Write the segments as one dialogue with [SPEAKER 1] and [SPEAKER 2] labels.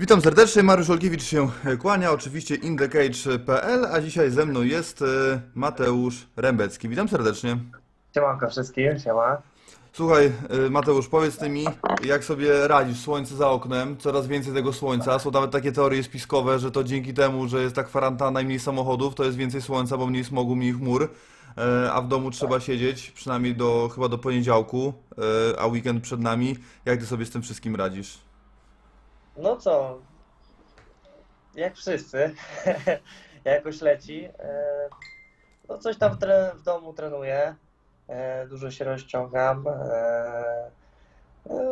[SPEAKER 1] Witam serdecznie, Mariusz Olkiewicz się kłania, oczywiście indecage.pl, a dzisiaj ze mną jest e, Mateusz Rębecki. Witam serdecznie.
[SPEAKER 2] Siemanko wszystkim, siema.
[SPEAKER 1] Słuchaj, e, Mateusz, powiedz ty mi, jak sobie radzisz? Słońce za oknem, coraz więcej tego słońca. Są nawet takie teorie spiskowe, że to dzięki temu, że jest tak kwarantanna i mniej samochodów, to jest więcej słońca, bo mniej smogu, mniej chmur. E, A w domu trzeba siedzieć, przynajmniej do, chyba do poniedziałku, e, a weekend przed nami. Jak ty sobie z tym wszystkim radzisz?
[SPEAKER 2] No co, jak wszyscy, jakoś leci. E, No coś tam w, tre- w domu trenuję, e, dużo się rozciągam, e,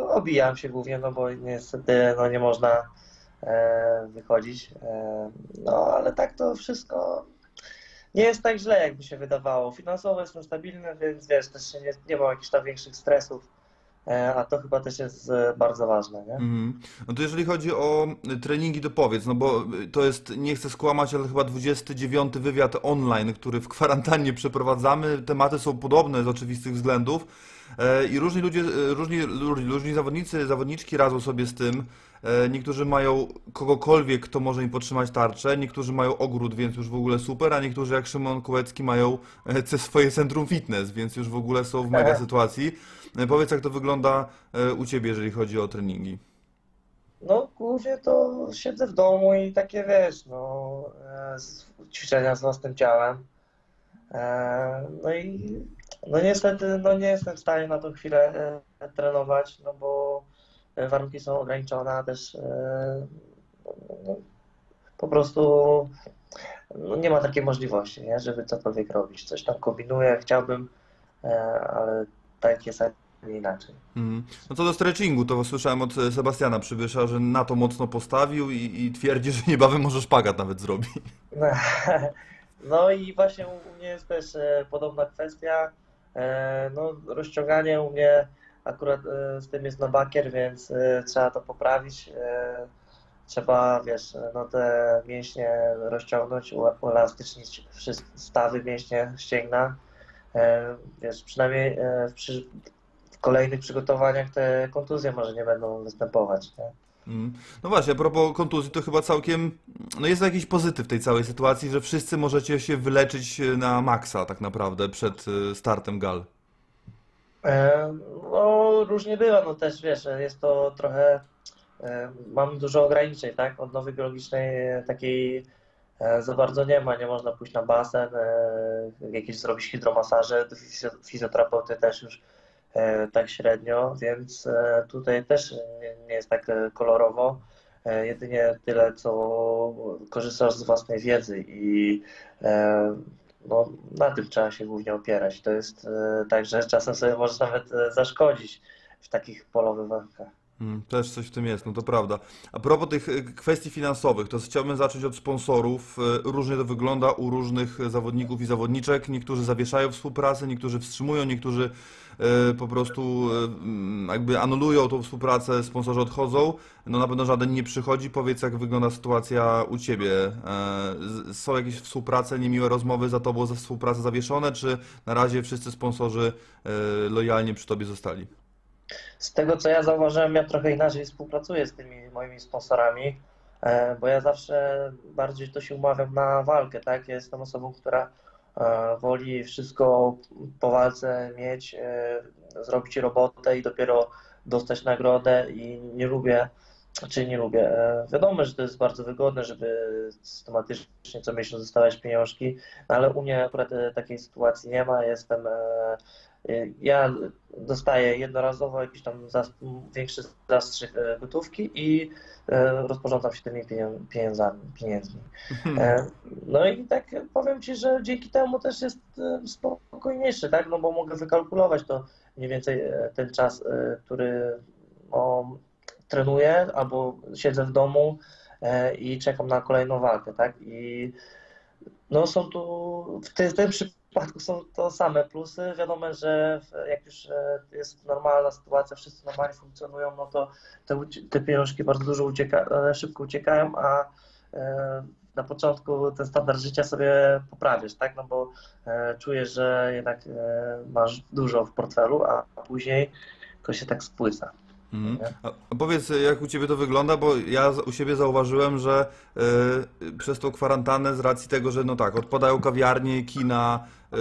[SPEAKER 2] obijam się głównie, no bo niestety no nie można wychodzić. No ale tak to wszystko nie jest tak źle, jakby się wydawało. Finansowo jestem stabilny, więc wiesz, też nie, nie mam jakichś tam większych stresów, a to chyba też jest e, bardzo ważne, nie?
[SPEAKER 1] Mhm. No to jeżeli chodzi o y, treningi, to powiedz, no bo to jest, nie chcę skłamać, ale chyba 29 wywiad online, który w kwarantannie przeprowadzamy. Tematy są podobne z oczywistych względów e, i różni ludzie, e, różni, różni, różni zawodnicy, zawodniczki radzą sobie z tym. E, Niektórzy mają kogokolwiek, kto może im podtrzymać tarczę, niektórzy mają ogród, więc już w ogóle super, a niektórzy jak Szymon Kołecki mają e, swoje centrum fitness, więc już w ogóle są w mega sytuacji. E, Powiedz, jak to wygląda e, u Ciebie, jeżeli chodzi o treningi.
[SPEAKER 2] No, głównie to siedzę w domu i takie wiesz, no, e, ćwiczenia z własnym ciałem. No i no niestety no nie jestem w stanie na tą chwilę trenować, no bo warunki są ograniczone, a też no, po prostu no nie ma takiej możliwości, nie, żeby cokolwiek robić. Coś tam kombinuję, chciałbym, ale tak jest, a nie inaczej.
[SPEAKER 1] Mhm. No co do stretchingu, to słyszałem od e, Sebastiana Przybysza, że na to mocno postawił i, i twierdzi, że niebawem może szpagat nawet zrobi.
[SPEAKER 2] No i właśnie u mnie jest też e, podobna kwestia. E, No, rozciąganie u mnie akurat z tym jest na bakier, więc trzeba to poprawić. Trzeba, wiesz, no te mięśnie rozciągnąć, uelastycznić wszystkie stawy, mięśnie ścięgna. E, Wiesz, przynajmniej e, w, przy, kolejnych przygotowaniach te kontuzje może nie będą występować, nie?
[SPEAKER 1] Mhm. No właśnie, a propos kontuzji, to chyba całkiem, no jest jakiś pozytyw tej całej sytuacji, że wszyscy możecie się wyleczyć na maksa tak naprawdę przed e, startem gal.
[SPEAKER 2] No, różnie bywa, no też wiesz, jest to trochę, mam dużo ograniczeń, tak? Odnowy biologicznej e, takiej za bardzo nie ma, nie można pójść na basen, e, jakieś zrobić hydromasaże, fizjoterapeuty też już e, tak średnio, więc e, tutaj też nie, jest tak e, kolorowo. E, Jedynie tyle, co korzystasz z własnej wiedzy i e, no, na tym trzeba się głównie opierać. To jest e, tak, że czasem sobie możesz nawet e, zaszkodzić w takich polowych warunkach.
[SPEAKER 1] Mm, Też coś w tym jest, no to prawda. A propos tych e, kwestii finansowych, to chciałbym zacząć od sponsorów. E, Różnie to wygląda u różnych zawodników i zawodniczek. Niektórzy zawieszają współpracę, niektórzy wstrzymują, niektórzy e, po prostu jakby anulują tą współpracę, sponsorzy odchodzą. No na pewno żaden nie przychodzi. Powiedz, jak wygląda sytuacja u Ciebie. E, Są jakieś współprace, niemiłe rozmowy za Tobą za współpracę zawieszone, czy na razie wszyscy sponsorzy lojalnie przy Tobie zostali?
[SPEAKER 2] Z tego, co ja zauważyłem, ja trochę inaczej współpracuję z tymi moimi sponsorami, e, bo ja zawsze bardziej to się umawiam na walkę, tak? Ja jestem osobą, która e, woli wszystko po walce mieć, e, zrobić robotę i dopiero dostać nagrodę i nie lubię, czy nie lubię. Wiadomo, że to jest bardzo wygodne, żeby systematycznie co miesiąc dostawać pieniążki, no ale u mnie akurat takiej sytuacji nie ma. Jestem ja dostaję jednorazowo jakiś tam zas- większy zastrzyk e, gotówki i e, rozporządzam się tymi pieniądzami, pieniędzmi. E, No i tak powiem Ci, że dzięki temu też jest spokojniejszy, tak? No bo mogę wykalkulować to mniej więcej ten czas, który no, trenuję albo siedzę w domu i czekam na kolejną walkę, tak? I no są tu, w tym, w tym przypadku są to same plusy. Wiadomo, że jak już e, jest normalna sytuacja, wszyscy normalnie funkcjonują, no to te, te pieniążki bardzo dużo ucieka, e, szybko uciekają, a e, na początku ten standard życia sobie poprawiasz, tak? No bo czujesz, że jednak masz dużo w portfelu, a później to się tak spłyca.
[SPEAKER 1] Mhm. A powiedz, jak u Ciebie to wygląda, bo ja u siebie zauważyłem, że y, przez tą kwarantannę, z racji tego, że no tak, odpadają kawiarnie, kina, y,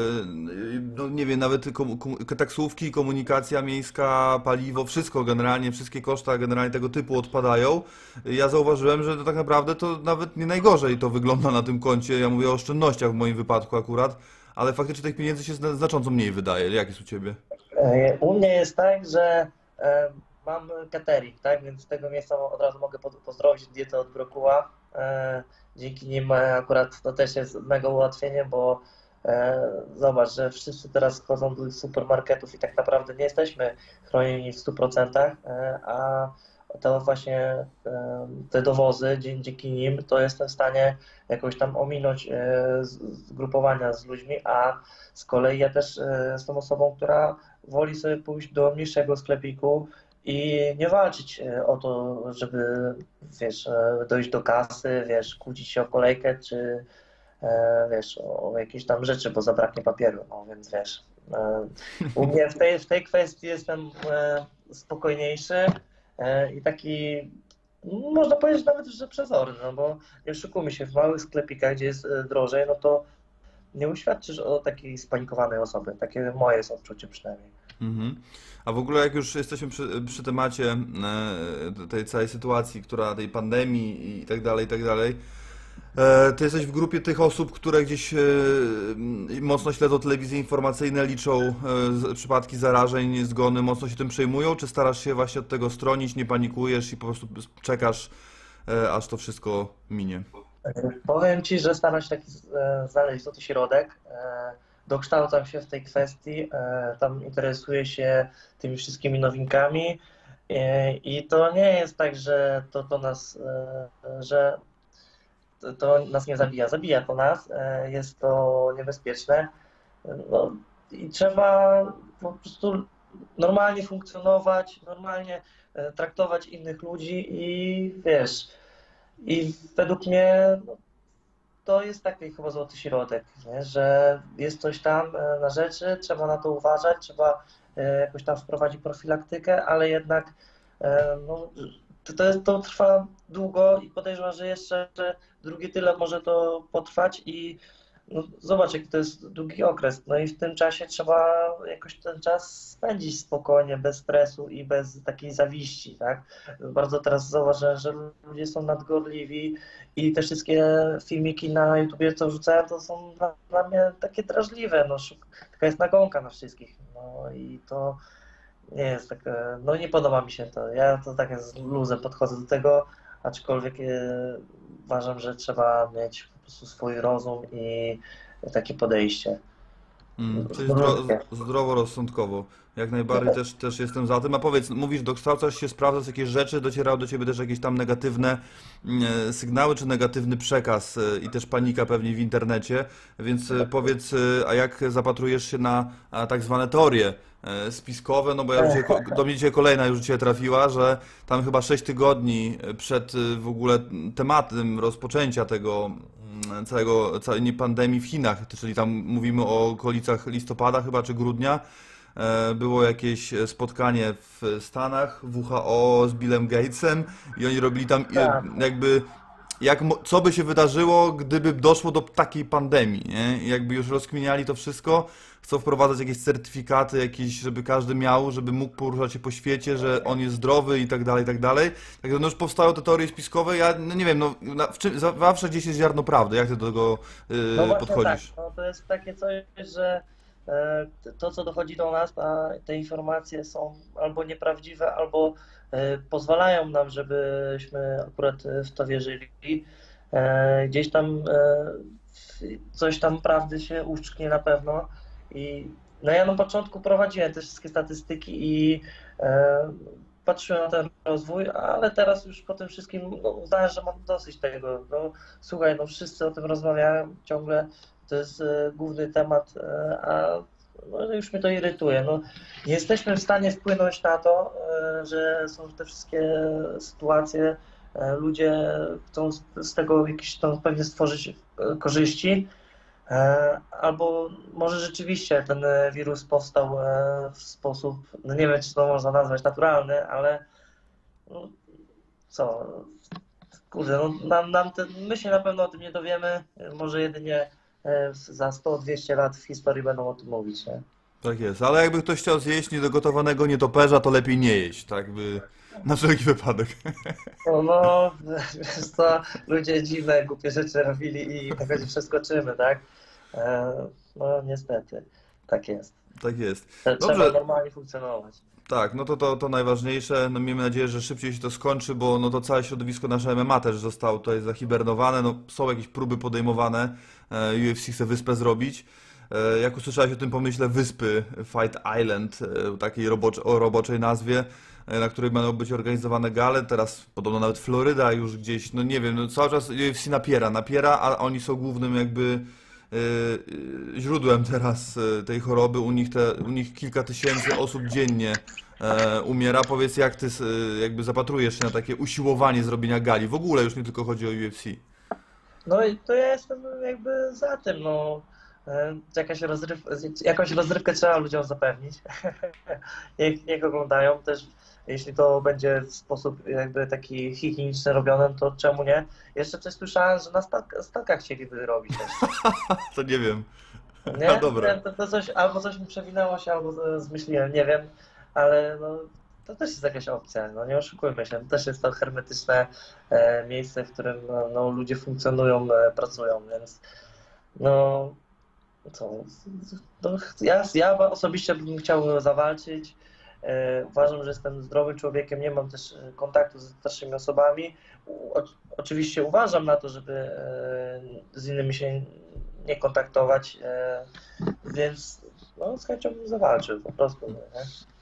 [SPEAKER 1] no nie wiem, nawet komu, komu, taksówki, komunikacja miejska, paliwo, wszystko generalnie, wszystkie koszta generalnie tego typu odpadają. Ja zauważyłem, że to tak naprawdę to nawet nie najgorzej to wygląda na tym koncie. Ja mówię o oszczędnościach w moim wypadku akurat, ale faktycznie tych pieniędzy się zna- znacząco mniej wydaje. Jak jest u Ciebie?
[SPEAKER 2] E, U mnie jest tak, że e, mam catering, tak? Więc z tego miejsca od razu mogę pozdrowić dietę od Brokuła. E, Dzięki nim e, akurat to też jest mega ułatwienie, bo e, zobacz, że wszyscy teraz chodzą do supermarketów i tak naprawdę nie jesteśmy chronieni w 100%, e, a to właśnie te dowozy dzięki nim to jestem w stanie jakoś tam ominąć zgrupowania z ludźmi, a z kolei ja też jestem osobą, która woli sobie pójść do mniejszego sklepiku i nie walczyć e, o to, żeby, wiesz, e, dojść do kasy, wiesz, kłócić się o kolejkę, czy e, wiesz, o jakieś tam rzeczy, bo zabraknie papieru, no więc wiesz. U mnie w tej, w tej kwestii jestem spokojniejszy i taki, można powiedzieć nawet, że przezorny, no bo nie oszukujmy się, w małych sklepikach, gdzie jest drożej, no to nie uświadczysz o takiej spanikowanej osoby. Takie moje jest odczucie przynajmniej.
[SPEAKER 1] Mhm. A w ogóle jak już jesteśmy przy, przy temacie e, tej całej sytuacji, która tej pandemii i tak dalej, i tak dalej, e, ty jesteś w grupie tych osób, które gdzieś e, mocno śledzą telewizje informacyjne, liczą e, przypadki zarażeń, zgony, mocno się tym przejmują, czy starasz się właśnie od tego stronić, nie panikujesz i po prostu czekasz, e, aż to wszystko minie?
[SPEAKER 2] Powiem Ci, że staram się taki e, znaleźć złoty środek. E, Dokształcam się w tej kwestii, e, tam interesuję się tymi wszystkimi nowinkami e, i to nie jest tak, że to, to nas, e, że to, nas nie zabija. Zabija to nas, jest to niebezpieczne. No, I trzeba po prostu normalnie funkcjonować, normalnie traktować innych ludzi i wiesz, i według mnie no, to jest taki chyba złoty środek, nie? że jest coś tam e, na rzeczy, trzeba na to uważać, trzeba e, jakoś tam wprowadzić profilaktykę, ale jednak e, no, to, jest, to trwa długo i podejrzewam, że jeszcze drugie tyle może to potrwać i no, zobacz, jaki to jest długi okres. No i w tym czasie trzeba jakoś ten czas spędzić spokojnie, bez stresu i bez takiej zawiści, tak? Bardzo teraz zauważyłem, że ludzie są nadgorliwi i te wszystkie filmiki na YouTubie, co wrzucają, to są dla, dla mnie takie drażliwe. No, taka jest nagonka na wszystkich. No i to nie jest takie, no nie podoba mi się to. Ja to tak z luzem podchodzę do tego, aczkolwiek e, uważam, że trzeba mieć prostu swój rozum i takie podejście.
[SPEAKER 1] Mm, czyli zdro, zdroworozsądkowo. Jak najbardziej też, też jestem za tym. A powiedz, mówisz, dokształcasz się, sprawdzasz jakieś rzeczy, docierały do ciebie też jakieś tam negatywne mm, sygnały, czy negatywny przekaz e, i też panika pewnie w internecie. Więc e, powiedz, e, a jak zapatrujesz się na tak zwane teorie e, spiskowe? No bo ja już dzisiaj, do mnie dzisiaj kolejna już dzisiaj trafiła, że tam chyba 6 tygodni przed e, w ogóle tematem rozpoczęcia tego całego, całej pandemii w Chinach, czyli tam mówimy o okolicach listopada chyba czy grudnia, e, było jakieś spotkanie w Stanach WHO z Billem Gatesem i oni robili tam
[SPEAKER 2] Tak.
[SPEAKER 1] jakby jak, co by się wydarzyło, gdyby doszło do takiej pandemii, nie? Jakby już rozkminiali to wszystko, chcą wprowadzać jakieś certyfikaty, jakieś, żeby każdy miał, żeby mógł poruszać się po świecie, że on jest zdrowy i tak dalej, i tak dalej. Także no już powstają te teorie spiskowe, ja no nie wiem, no na, w czym, zawsze gdzieś jest ziarno prawdy, jak ty do tego y,
[SPEAKER 2] No właśnie
[SPEAKER 1] podchodzisz?
[SPEAKER 2] tak, no to jest takie coś, że e, to, co dochodzi do nas, te informacje są albo nieprawdziwe, albo pozwalają nam, żebyśmy akurat e, w to wierzyli. E, Gdzieś tam e, coś tam prawdy się uszczknie na pewno. I no ja na początku prowadziłem te wszystkie statystyki i e, patrzyłem na ten rozwój, ale teraz już po tym wszystkim no, uznałem, że mam dosyć tego. No, słuchaj, no wszyscy o tym rozmawiają ciągle, to jest e, główny temat, e, a no, już mnie to irytuje. No, jesteśmy w stanie wpłynąć na to, e, że są te wszystkie sytuacje, e, ludzie chcą z, tego jakieś tam pewnie stworzyć e, korzyści, albo może rzeczywiście ten wirus powstał w sposób, no nie wiem, czy to można nazwać naturalny, ale no, co, kurde, no, nam, nam te, my się na pewno o tym nie dowiemy, może jedynie za 100-200 lat w historii będą o tym mówić, nie?
[SPEAKER 1] Tak jest, ale jakby ktoś chciał zjeść niedogotowanego nietoperza, to lepiej nie jeść, tak by na wszelki wypadek.
[SPEAKER 2] No, no wiesz co, ludzie dziwne, głupie rzeczy robili i tak się przeskoczymy, tak? E, no niestety, tak jest.
[SPEAKER 1] Tak jest.
[SPEAKER 2] Trzeba
[SPEAKER 1] Dobrze,
[SPEAKER 2] normalnie funkcjonować.
[SPEAKER 1] tak, no to, to, to najważniejsze. No miejmy nadzieję, że szybciej się to skończy, bo no to całe środowisko nasze MMA też zostało tutaj zahibernowane. No są jakieś próby podejmowane. E, UFC chce wyspę zrobić. E, Jak usłyszałeś o tym pomyśle wyspy Fight Island, e, takiej robocz o roboczej nazwie, na której będą być organizowane gale, teraz podobno nawet Floryda już gdzieś, no nie wiem, no cały czas UFC napiera, napiera, a oni są głównym jakby źródłem teraz e, tej choroby. U nich, te, u nich kilka tysięcy osób dziennie e, umiera. Powiedz, jak ty jakby zapatrujesz się na takie usiłowanie zrobienia gali? W ogóle już nie tylko chodzi o UFC.
[SPEAKER 2] No i to ja jestem jakby za tym, no. E, Jakaś rozryw, jakąś rozrywkę trzeba ludziom zapewnić. Niech, niech oglądają też, jeśli to będzie w sposób jakby taki higieniczny robiony, to czemu nie? Jeszcze coś słyszałem, że na stalk, stalkach chcieliby robić też.
[SPEAKER 1] To nie wiem.
[SPEAKER 2] Nie?
[SPEAKER 1] A, dobra.
[SPEAKER 2] To, to coś, albo coś mi przewinęło się, albo zmyśliłem, nie wiem, ale no, to też jest jakaś opcja, no nie oszukujmy się, to też jest to hermetyczne e, miejsce, w którym no, no, ludzie funkcjonują, e, pracują, więc no co, no, ja, ja osobiście bym chciał zawalczyć, uważam, że jestem zdrowym człowiekiem, nie mam też e, kontaktu ze starszymi osobami, oczywiście uważam na to, żeby e, z innymi się nie kontaktować, e, więc no, z chęcią bym po prostu. Nie?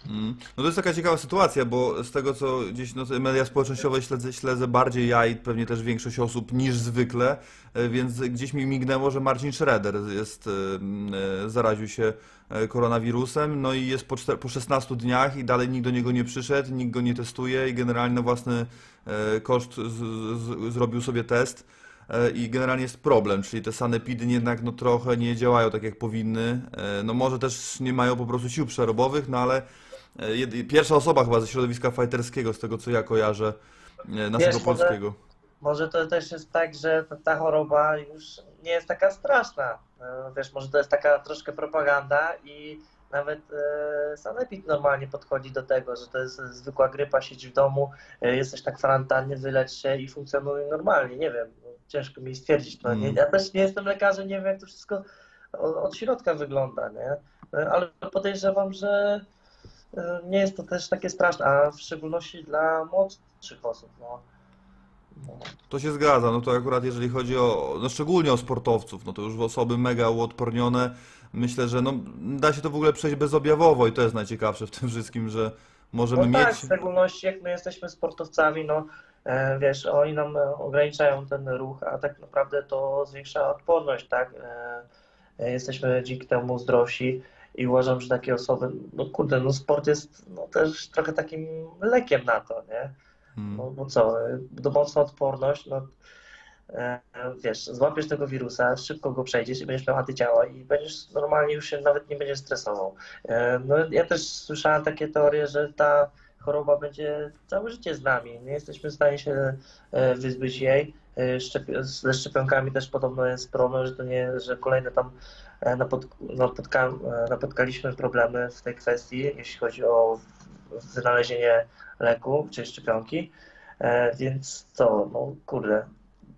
[SPEAKER 1] Mm. No to jest taka ciekawa sytuacja, bo z tego co gdzieś no, media społecznościowe śledzę, śledzę bardziej ja i pewnie też większość osób niż zwykle, e, więc gdzieś mi mignęło, że Marcin Schroeder jest, e, e, zaraził się koronawirusem, no i jest po, po 16 dniach i dalej nikt do niego nie przyszedł, nikt go nie testuje i generalnie na własny koszt z, z, zrobił sobie test. E, I generalnie jest problem, czyli te sanepidy jednak no, trochę nie działają tak jak powinny. E, No może też nie mają po prostu sił przerobowych, no ale E, Pierwsza osoba chyba ze środowiska fighterskiego, z tego co ja kojarzę, naszego
[SPEAKER 2] Wiesz, może-
[SPEAKER 1] polskiego.
[SPEAKER 2] Może to też jest tak, że ta, ta choroba już nie jest taka straszna. Wiesz, może to jest taka troszkę propaganda i nawet e, sanepid normalnie podchodzi do tego, że to jest zwykła grypa, siedź w domu, e, jesteś tak kwarantannie, wylecz się i funkcjonuje normalnie. Nie wiem, ciężko mi stwierdzić. No, nie,
[SPEAKER 1] Mm.
[SPEAKER 2] ja też nie jestem lekarzem, nie wiem jak to wszystko od, od środka wygląda, nie? Ale podejrzewam, że e, nie jest to też takie straszne, a w szczególności dla młodszych osób. No.
[SPEAKER 1] To się zgadza, no to akurat jeżeli chodzi o, no szczególnie o sportowców, no to już osoby mega uodpornione, myślę, że no da się to w ogóle przejść bezobjawowo i to jest najciekawsze w tym wszystkim, że możemy
[SPEAKER 2] No tak,
[SPEAKER 1] mieć...
[SPEAKER 2] w szczególności jak my jesteśmy sportowcami, no e, wiesz, oni nam e, ograniczają ten ruch, a tak naprawdę to zwiększa odporność, tak? E, jesteśmy dzięki temu zdrowsi i uważam, że takie osoby, no kurde, no sport jest no, też trochę takim lekiem na to, nie?
[SPEAKER 1] Mm.
[SPEAKER 2] No, bo co, do mocna odporność, no wiesz, złapiesz tego wirusa, szybko go przejdziesz i będziesz miał antyciała i będziesz normalnie już się nawet nie będziesz stresował. E, No ja też słyszałem takie teorie, że ta choroba będzie całe życie z nami. Nie jesteśmy w stanie się e, wyzbyć jej. E, ze szczepionkami też podobno jest problem, że to nie, że kolejne tam e, napot, napotka, e, napotkaliśmy problemy w tej kwestii, jeśli chodzi o wynalezienie leku czy szczepionki. E, Więc co, no kurde,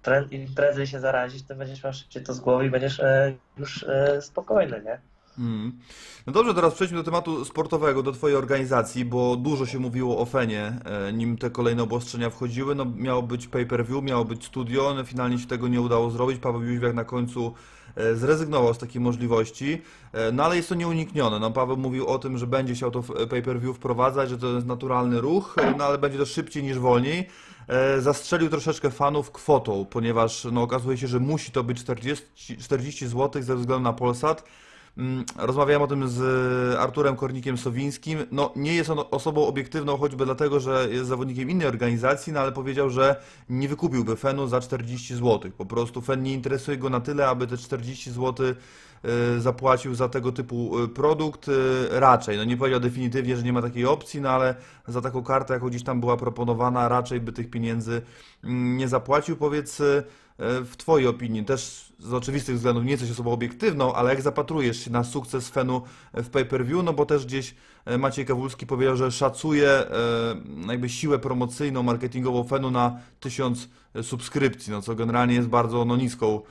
[SPEAKER 2] pre- im prędzej się zarazić, tym będziesz miał szybciej to z głowy i będziesz e, już e, spokojny, nie?
[SPEAKER 1] Mm. No dobrze, teraz przejdźmy do tematu sportowego, do Twojej organizacji, bo dużo się mówiło o Fenie, e, nim te kolejne obostrzenia wchodziły. No, miało być pay-per-view, miało być studio, no, finalnie się tego nie udało zrobić. Paweł Jóźwiak na końcu zrezygnował z takiej możliwości, e, no ale jest to nieuniknione. No, Paweł mówił o tym, że będzie chciał to w- pay-per-view wprowadzać, że to jest naturalny ruch, e, no ale będzie to szybciej niż wolniej. E, Zastrzelił troszeczkę fanów kwotą, ponieważ no, okazuje się, że musi to być 40, 40 zł ze względu na Polsat. Mm, Rozmawiałem o tym z Arturem Kornikiem-Sowińskim. No, nie jest on osobą obiektywną choćby dlatego, że jest zawodnikiem innej organizacji, no ale powiedział, że nie wykupiłby Fenu za 40 zł. Po prostu Fen nie interesuje go na tyle, aby te 40 zł y, zapłacił za tego typu y, produkt. Raczej, no nie powiedział definitywnie, że nie ma takiej opcji, no ale za taką kartę, jaką gdzieś tam była proponowana, raczej by tych pieniędzy mm, nie zapłacił. Powiedz, w Twojej opinii, też z oczywistych względów nie jesteś osobą obiektywną, ale jak zapatrujesz się na sukces Fenu w pay-per-view, no bo też gdzieś e, Maciej Kawulski powiedział, że szacuje e, jakby siłę promocyjną, marketingową Fenu na 1000 subskrypcji, no co generalnie jest bardzo no, niską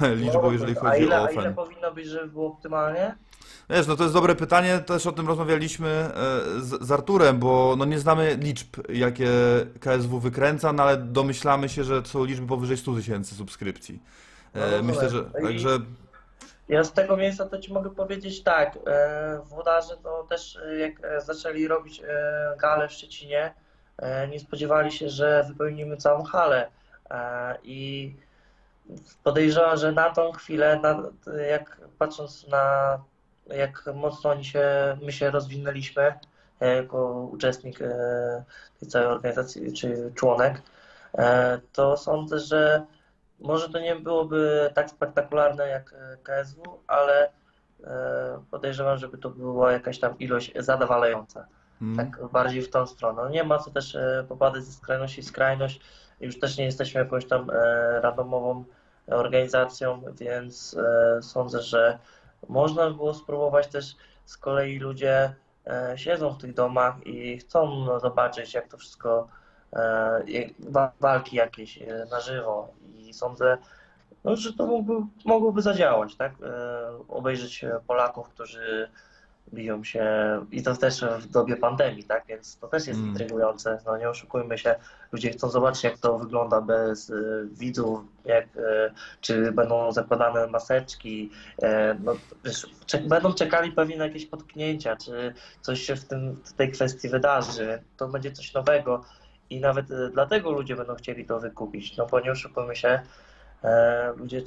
[SPEAKER 1] e, liczbą,
[SPEAKER 2] No,
[SPEAKER 1] jeżeli
[SPEAKER 2] a
[SPEAKER 1] chodzi
[SPEAKER 2] ile,
[SPEAKER 1] o
[SPEAKER 2] a ile
[SPEAKER 1] Fen.
[SPEAKER 2] powinno być, żeby było optymalnie?
[SPEAKER 1] Wiesz, no to jest dobre pytanie, też o tym rozmawialiśmy e, z, z Arturem, bo no nie znamy liczb, jakie KSW wykręca, no ale domyślamy się, że są liczby powyżej 100 tysięcy subskrypcji.
[SPEAKER 2] No
[SPEAKER 1] E,
[SPEAKER 2] rozumiem.
[SPEAKER 1] Myślę, że
[SPEAKER 2] I-
[SPEAKER 1] także
[SPEAKER 2] Ja z tego miejsca to Ci mogę powiedzieć tak, e, włodarze to też e, jak e, zaczęli robić e, galę w Szczecinie, e, nie spodziewali się, że wypełnimy całą halę E, i podejrzewam, że na tą chwilę, na, jak patrząc na jak mocno oni się, my się rozwinęliśmy e, jako uczestnik e, tej całej organizacji, czy członek, e, to sądzę, że może to nie byłoby tak spektakularne jak KSW, ale podejrzewam, żeby to była jakaś tam ilość zadowalająca.
[SPEAKER 1] mm,
[SPEAKER 2] Tak bardziej w tą stronę. No nie ma co też popadać ze skrajności w skrajność. Już też nie jesteśmy jakąś tam randomową organizacją, więc sądzę, że można by było spróbować też z kolei ludzie e, siedzą w tych domach i chcą no, zobaczyć, jak to wszystko, e, walki jakieś e, na żywo i sądzę, no, że to mógłby, mogłoby zadziałać, tak? Obejrzeć Polaków, którzy biją się i to też w dobie pandemii, tak? Więc to też jest
[SPEAKER 1] Mm.
[SPEAKER 2] intrygujące. No nie oszukujmy się, ludzie chcą zobaczyć, jak to wygląda bez y, widzów, jak, y, czy będą zakładane maseczki, e, no, wiesz, będą czekali pewnie na jakieś potknięcia, czy coś się w, tym, w tej kwestii wydarzy. To będzie coś nowego i nawet y, dlatego ludzie będą chcieli to wykupić, no bo nie oszukujmy e, ludzie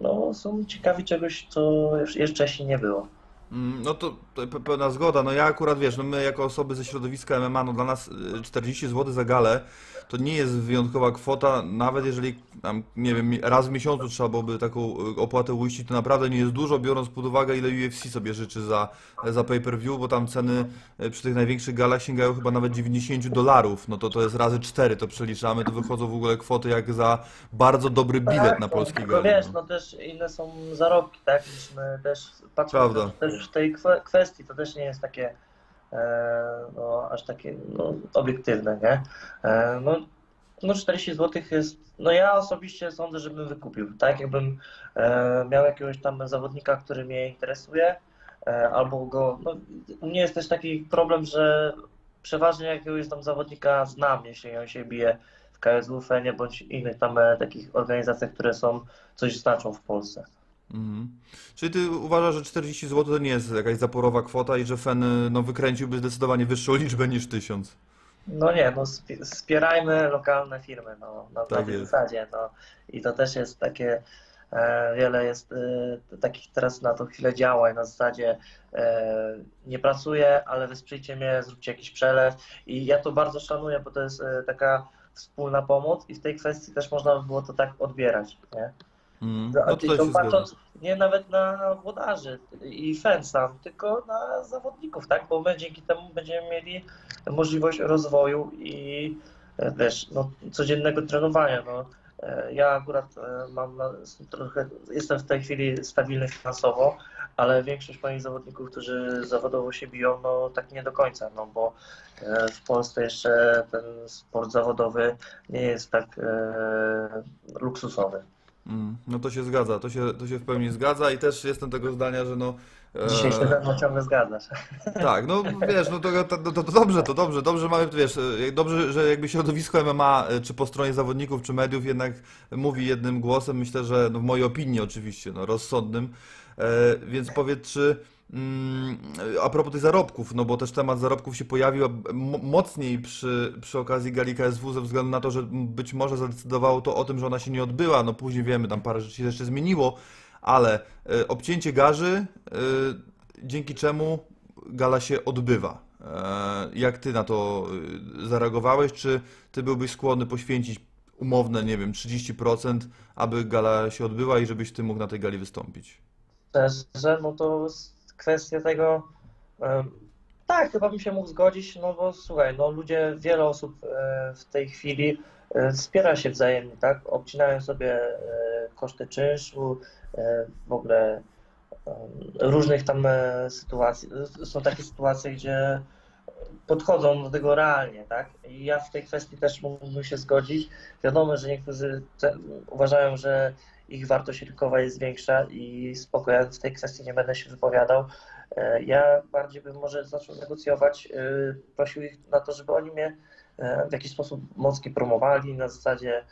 [SPEAKER 2] no, są ciekawi czegoś, co jeszcze wcześniej nie było.
[SPEAKER 1] Mm, No to, to pe- pełna zgoda. No ja akurat wiesz, no my jako osoby ze środowiska MMA, no dla nas y, 40 zł za galę to nie jest wyjątkowa kwota, nawet jeżeli tam, nie wiem, raz w miesiącu trzeba byłoby taką y, opłatę uiścić, to naprawdę nie jest dużo, biorąc pod uwagę ile UFC sobie życzy za, za pay-per-view, bo tam ceny y, przy tych największych galach sięgają chyba nawet 90 dolarów, no to to jest razy 4, to przeliczamy, to wychodzą w ogóle kwoty jak za bardzo dobry bilet
[SPEAKER 2] Tak,
[SPEAKER 1] na
[SPEAKER 2] no,
[SPEAKER 1] polskie
[SPEAKER 2] tylko
[SPEAKER 1] gali.
[SPEAKER 2] wiesz,
[SPEAKER 1] no.
[SPEAKER 2] no też inne są zarobki, tak? Myśmy też patrząc
[SPEAKER 1] Prawda.
[SPEAKER 2] też w tej kwe- kwestii, to też nie jest takie e, no, aż takie no, obiektywne, nie? E, no, no 40 zł jest, no ja osobiście sądzę, żebym wykupił, tak? Jakbym e, miał jakiegoś tam zawodnika, który mnie interesuje, albo go, no u mnie jest też taki problem, że przeważnie jakiegoś tam zawodnika znam, jeśli on się bije w KSW, Fenie bądź innych tam takich organizacjach, które są, coś znaczą w Polsce.
[SPEAKER 1] Mhm. Czyli ty uważasz, że 40 zł to nie jest jakaś zaporowa kwota i że Fen y, no, wykręciłby zdecydowanie wyższą liczbę niż 1000?
[SPEAKER 2] No nie, no sp- wspierajmy lokalne firmy, no, na,
[SPEAKER 1] Tak
[SPEAKER 2] tej
[SPEAKER 1] jest.
[SPEAKER 2] zasadzie, no. I to też jest takie, e, wiele jest e, takich teraz na tą chwilę działań, na zasadzie e, nie pracuję, ale wesprzyjcie mnie, zróbcie jakiś przelew i ja to bardzo szanuję, bo to jest e, taka wspólna pomoc i w tej kwestii też można by było to tak odbierać, nie? A
[SPEAKER 1] No zgadzam.
[SPEAKER 2] patrząc nie nawet na włodarzy i fansam, tylko na zawodników, tak? Bo my dzięki temu będziemy mieli możliwość rozwoju i e, wiesz, no, codziennego trenowania. No. E, Ja akurat e, mam trochę, jestem w tej chwili stabilny finansowo, ale większość moich zawodników, którzy zawodowo się biją, no tak nie do końca, no bo w Polsce jeszcze ten sport zawodowy nie jest tak e, luksusowy.
[SPEAKER 1] Mm, No to się zgadza, to się, to się w pełni zgadza i też jestem tego zdania, że no... e,
[SPEAKER 2] Dzisiaj się ze mną ciągle zgadzasz.
[SPEAKER 1] Tak, no wiesz, no to, to, to, dobrze, to dobrze, dobrze mamy, wiesz, e, dobrze, że jakby środowisko MMA, e, czy po stronie zawodników, czy mediów jednak mówi jednym głosem, myślę, że no w mojej opinii oczywiście, no rozsądnym, e, więc powiedz, czy a propos tych zarobków, no bo też temat zarobków się pojawił mocniej przy, przy okazji Gali KSW ze względu na to, że być może zadecydowało to o tym, że ona się nie odbyła, no później wiemy, tam parę rzeczy się jeszcze zmieniło, ale e, obcięcie garzy, e, dzięki czemu gala się odbywa. E, Jak ty na to zareagowałeś? Czy ty byłbyś skłonny poświęcić umowne, nie wiem, 30%, aby gala się odbyła i żebyś ty mógł na tej gali wystąpić?
[SPEAKER 2] Szczerze, no to jest kwestia tego. tak, chyba bym się mógł zgodzić, no bo słuchaj, no ludzie, wiele osób e, w tej chwili e, wspiera się wzajemnie, tak? Obcinają sobie e, koszty czynszu, w ogóle różnych tam sytuacji. Są takie sytuacje, gdzie podchodzą do tego realnie, tak? I ja w tej kwestii też mógłbym się zgodzić. Wiadomo, że niektórzy te, uważają, że ich wartość rynkowa jest większa i spoko, ja w tej kwestii nie będę się wypowiadał. E, Ja bardziej bym może zaczął negocjować, e, prosił ich na to, żeby oni mnie e, w jakiś sposób mocniej promowali na zasadzie,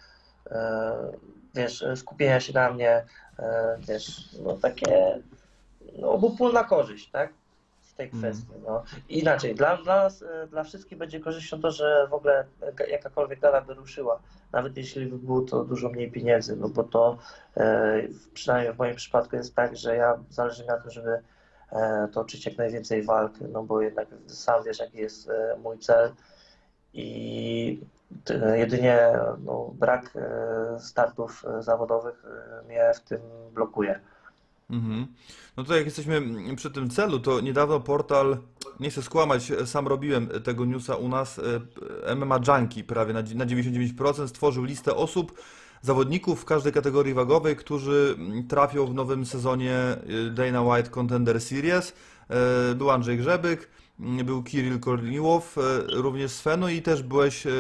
[SPEAKER 2] wiesz, skupienia się na mnie, wiesz, no takie, no obopólna korzyść, tak? Tej
[SPEAKER 1] Mhm.
[SPEAKER 2] kwestii, no. Inaczej, dla, dla nas, e, dla wszystkich będzie korzyścią to, że w ogóle jakakolwiek gala by ruszyła, nawet jeśli by było to dużo mniej pieniędzy, no bo to e, przynajmniej w moim przypadku jest tak, że ja zależy mi na tym, żeby e, toczyć jak najwięcej walk, no bo jednak sam wiesz, jaki jest mój cel i jedynie no, brak startów zawodowych mnie w tym blokuje.
[SPEAKER 1] Mhm. No to jak jesteśmy przy tym celu, to niedawno portal, nie chcę skłamać, sam robiłem tego newsa u nas, e, MMA Junkie prawie na dzie- na 99% stworzył listę osób, zawodników w każdej kategorii wagowej, którzy trafią w nowym sezonie e, Dana White Contender Series. E, Był Andrzej Grzebyk, był Kirill Korniłow, e, również Fenu i też byłeś e,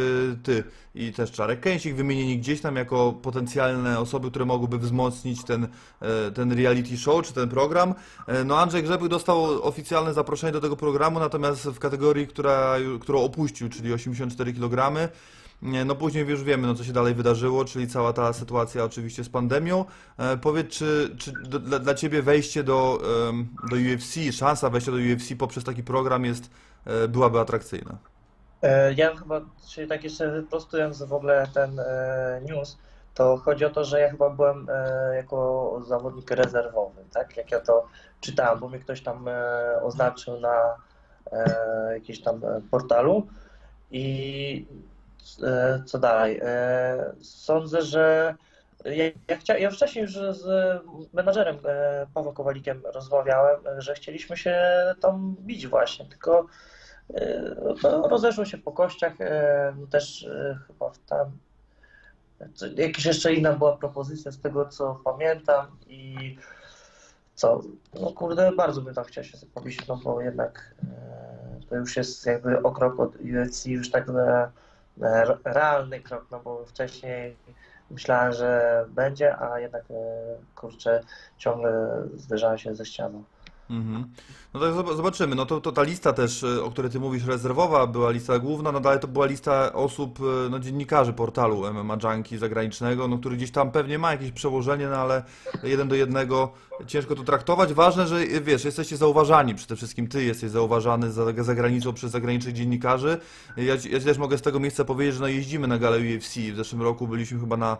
[SPEAKER 1] ty i też Czarek Kęsik, wymienieni gdzieś tam jako potencjalne osoby, które mogłyby wzmocnić ten, e, ten reality show czy ten program. No Andrzej Grzebyk dostał oficjalne zaproszenie do tego programu, natomiast w kategorii, która, którą opuścił, czyli 84 kg. No później już wiemy, no, co się dalej wydarzyło, czyli cała ta sytuacja oczywiście z pandemią. E, powiedz, czy, czy do, dla, dla Ciebie wejście do, em, do UFC, szansa wejścia do UFC poprzez taki program jest, e, byłaby atrakcyjna?
[SPEAKER 2] E, Ja chyba, czyli tak jeszcze wyprostując w ogóle ten e, news, to chodzi o to, że ja chyba byłem e, jako zawodnik rezerwowy, tak? Jak ja to czytałem, bo mnie ktoś tam e, oznaczył na e, jakimś tam e, portalu i e, co dalej? E, Sądzę, że ja, ja, chcia, ja wcześniej już z menadżerem e, Pawłem Kowalikiem rozmawiałem, e, że chcieliśmy się tam bić właśnie, tylko E, no rozeszło się po kościach, e, no też e, chyba w tam, jakaś jeszcze inna była propozycja z tego, co pamiętam i co, no kurde, bardzo bym tam chciał się pobić, no bo jednak e, to już jest jakby o krok od UFC, już tak e, e, realny krok, no bo wcześniej myślałem, że będzie, a jednak e, kurczę, ciągle zderzałem się ze ścianą.
[SPEAKER 1] Mhm. No tak zob- zobaczymy. No to, to ta lista też, e, o której ty mówisz, rezerwowa, była lista główna, no dalej to była lista osób, e, no dziennikarzy portalu MMA Junkie zagranicznego, no który gdzieś tam pewnie ma jakieś przełożenie, no ale jeden do jednego ciężko to traktować. Ważne, że e, wiesz, jesteście zauważani, przede wszystkim ty jesteś zauważany za, za granicą przez zagranicznych dziennikarzy. Ja, ja też mogę z tego miejsca powiedzieć, że no jeździmy na galę UFC. W zeszłym roku byliśmy chyba na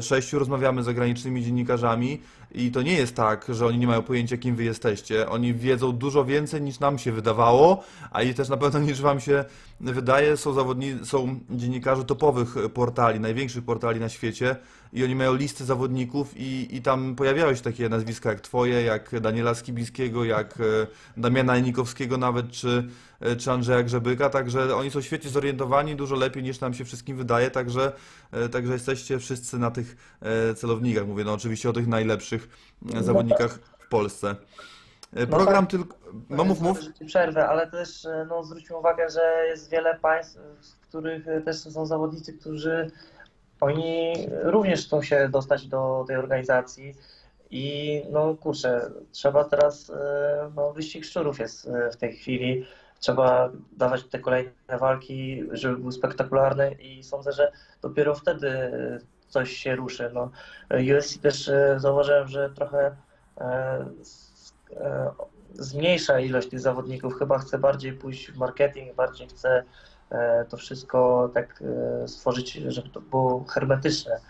[SPEAKER 1] sześciu, rozmawiamy z zagranicznymi dziennikarzami i to nie jest tak, że oni nie mają pojęcia, kim wy jesteście. Oni wiedzą dużo więcej niż nam się wydawało, a i też na pewno niż wam się wydaje. Są zawodni, są dziennikarze topowych portali, największych portali na świecie i oni mają listy zawodników i, i tam pojawiały się takie nazwiska jak twoje, jak Daniela Skibiskiego, jak e, Damiana Enikowskiego nawet, czy, e, czy Andrzeja Grzebyka, także oni są świetnie zorientowani, dużo lepiej niż nam się wszystkim wydaje, także, e, także jesteście wszyscy na tych celownikach, mówię no oczywiście o tych najlepszych e, zawodnikach w Polsce.
[SPEAKER 2] No
[SPEAKER 1] Program
[SPEAKER 2] tak.
[SPEAKER 1] tylko, no mów, mów.
[SPEAKER 2] Przerwę, ale też no, zwróćmy uwagę, że jest wiele państw, w których też są zawodnicy, którzy oni również chcą się dostać do tej organizacji i no kurczę, trzeba teraz, e, no wyścig szczurów jest e, w tej chwili, trzeba dawać te kolejne walki, żeby były spektakularne i sądzę, że dopiero wtedy coś się ruszy. No, UFC też e, zauważyłem, że trochę zmniejsza ilość tych zawodników, chyba chce bardziej pójść w marketing, bardziej chce to wszystko tak e, stworzyć, żeby to było hermetyczne.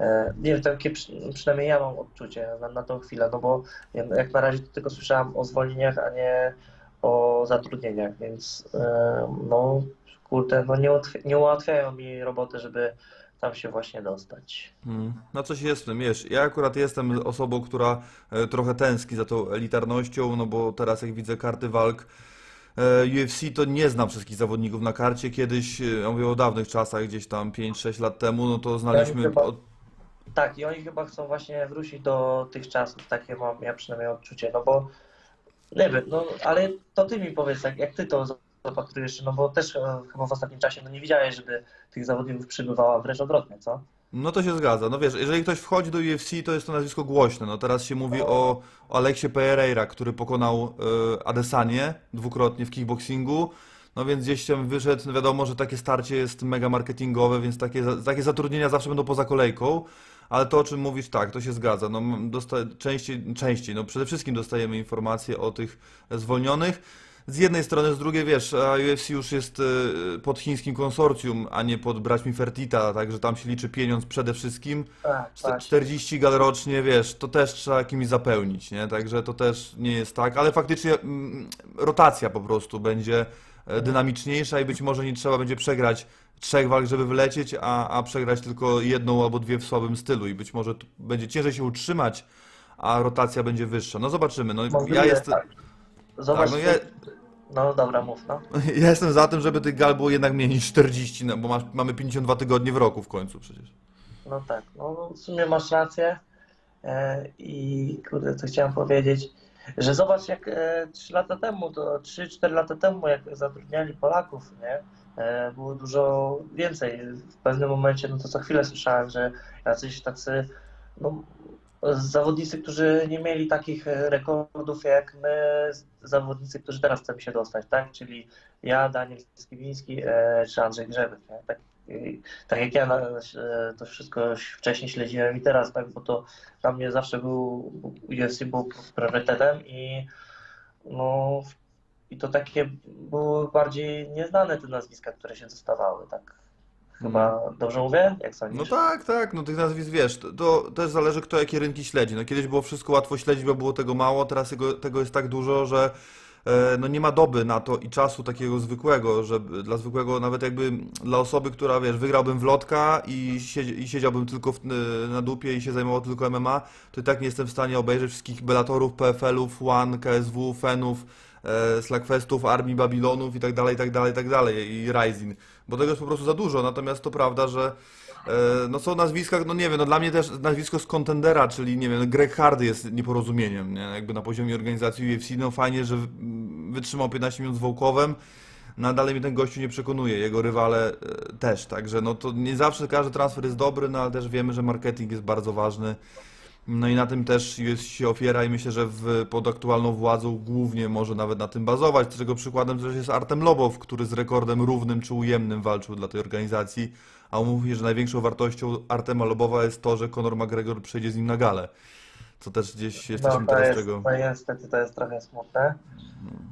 [SPEAKER 2] E, Nie wiem, takie przy, przynajmniej ja mam odczucie na, na tą chwilę, no bo ja- jak na razie to tylko słyszałem o zwolnieniach, a nie o zatrudnieniach, więc e, no kurde, no nie, nie ułatwiają mi roboty, żeby tam się właśnie dostać.
[SPEAKER 1] Mm. No coś jest w tym, wiesz, ja akurat jestem osobą, która e, trochę tęskni za tą elitarnością, no bo teraz jak widzę karty walk e, UFC, to nie znam wszystkich zawodników na karcie. Kiedyś, e, ja mówię o dawnych czasach, gdzieś tam 5-6 lat temu, no to znaliśmy
[SPEAKER 2] chyba-
[SPEAKER 1] od,
[SPEAKER 2] Tak, i oni chyba chcą właśnie wrócić do tych czasów, takie mam ja przynajmniej odczucie, no bo nie wiem, no ale to ty mi powiedz, jak, jak ty to zapatrujesz, no bo też e, chyba w ostatnim czasie no nie widziałeś, żeby tych zawodników przybywało, wręcz odwrotnie, co?
[SPEAKER 1] No to się zgadza. No wiesz, jeżeli ktoś wchodzi do UFC, to jest to nazwisko głośne. No teraz się mówi o, o Aleksie Pereira, który pokonał e, Adesanie dwukrotnie w kickboxingu. No więc gdzieś tam wyszedł, no wiadomo, że takie starcie jest mega marketingowe, więc takie, takie zatrudnienia zawsze będą poza kolejką. Ale to, o czym mówisz, tak, to się zgadza. No, częściej, częściej, no przede wszystkim dostajemy informacje o tych zwolnionych. Z jednej strony, z drugiej, wiesz, a UFC już jest e, pod chińskim konsorcjum, a nie pod braćmi Fertita, także tam się liczy pieniądz przede wszystkim.
[SPEAKER 2] Tak,
[SPEAKER 1] Czte-
[SPEAKER 2] tak.
[SPEAKER 1] 40 gal rocznie, wiesz, to też trzeba kimś zapełnić, nie? Także to też nie jest tak, ale faktycznie mm, rotacja po prostu będzie e, dynamiczniejsza i być może nie trzeba będzie przegrać trzech walk, żeby wylecieć, a, a przegrać tylko jedną albo dwie w słabym stylu i być może będzie ciężej się utrzymać, a rotacja będzie wyższa. No zobaczymy. No,
[SPEAKER 2] Możliwe,
[SPEAKER 1] ja jestem,
[SPEAKER 2] tak. Zobacz,
[SPEAKER 1] no
[SPEAKER 2] ty-
[SPEAKER 1] ja-
[SPEAKER 2] no dobra, mów, no.
[SPEAKER 1] ja jestem za tym, żeby tych gal było jednak mniej niż 40, no, bo masz, mamy 52 tygodnie w roku w końcu przecież.
[SPEAKER 2] No tak, no w sumie masz rację e, i kurde, co chciałem powiedzieć, że zobacz jak e, 3 lata temu, to 3-4 lata temu, jak zatrudniali Polaków, nie, e, było dużo więcej. W pewnym momencie, no to co chwilę słyszałem, że jacyś tacy, no zawodnicy, którzy nie mieli takich e, rekordów jak my, zawodnicy, którzy teraz chcemy się dostać, tak, czyli ja, Daniel Skibiński e, czy Andrzej Grzebyk? Tak, i- tak jak ja e, to wszystko wcześniej śledziłem i teraz, tak, bo to dla mnie zawsze był UFC był priorytetem i no i to takie były bardziej nieznane te nazwiska, które się dostawały, tak. Chyba dobrze mówię? Jak
[SPEAKER 1] No
[SPEAKER 2] sądzisz?
[SPEAKER 1] tak, tak, no tych nazwisk wiesz, to, to też zależy kto jakie rynki śledzi. No kiedyś było wszystko łatwo śledzić, bo było tego mało, teraz tego, tego jest tak dużo, że e, no nie ma doby na to i czasu takiego zwykłego, że dla zwykłego, nawet jakby dla osoby, która wiesz, wygrałbym w lotka i, siedzi, i siedziałbym tylko w, na dupie i się zajmował tylko MMA, to i tak nie jestem w stanie obejrzeć wszystkich Bellatorów, PFL-ów, One, KSW, Fenów, e, Slackfestów, Armii Babilonów i tak dalej, i tak dalej, i tak dalej, i Rising, bo tego jest po prostu za dużo, natomiast to prawda, że e, no są nazwiska, no nie wiem, no dla mnie też nazwisko z kontendera, czyli nie wiem, Greg Hardy jest nieporozumieniem, nie? Jakby na poziomie organizacji UFC, no fajnie, że wytrzymał 15 minut z Wołkowem, no a dalej mnie ten gościu nie przekonuje, jego rywale e, też, także no to nie zawsze każdy transfer jest dobry, no ale też wiemy, że marketing jest bardzo ważny. No i na tym też UFC się opiera i myślę, że w, pod aktualną władzą głównie może nawet na tym bazować, czego przykładem też jest Artem Lobow, który z rekordem równym czy ujemnym walczył dla tej organizacji, a on mówi, że największą wartością Artema Lobowa jest to, że Conor McGregor przejdzie z nim na galę. Co też gdzieś jesteśmy
[SPEAKER 2] No, to
[SPEAKER 1] teraz
[SPEAKER 2] jest,
[SPEAKER 1] tego...
[SPEAKER 2] to niestety to jest trochę smutne,